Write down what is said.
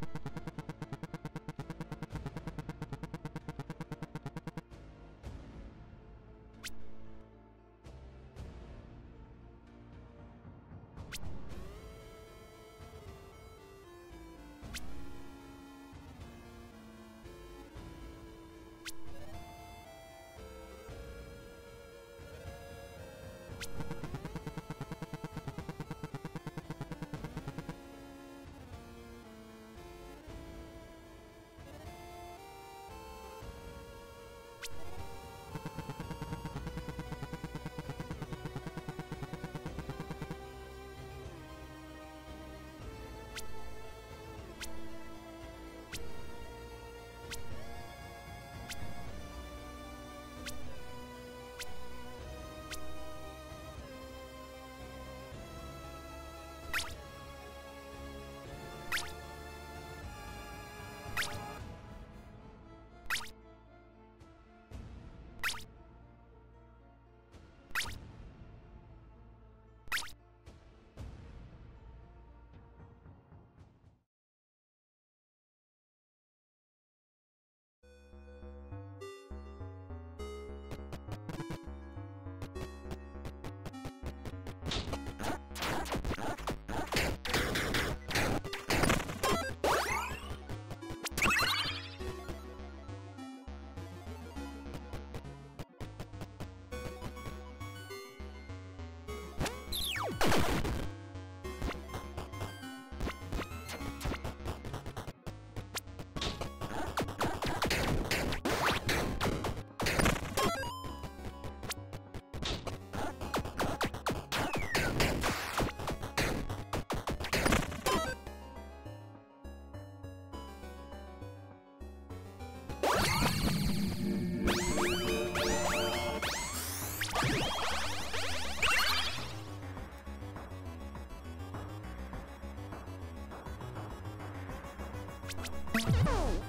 you. you Oh,